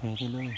แชร์ได้เลย